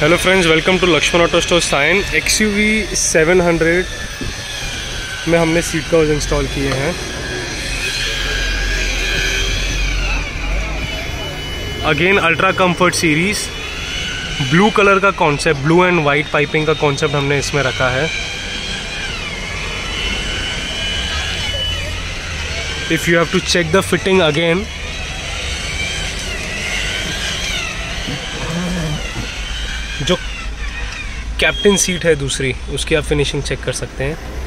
Hello friends welcome to Lakshman auto store sign X U V seven hundred में हमने seat covers install किए हैं। Again ultra comfort series blue colour का concept blue and white piping का concept हमने इसमें रखा है। If you have to check the fitting again जो कैप्टन सीट है दूसरी, उसकी आप फिनिशिंग चेक कर सकते हैं।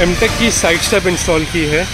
एमटेक की साइड स्टेप इंस्टॉल की है।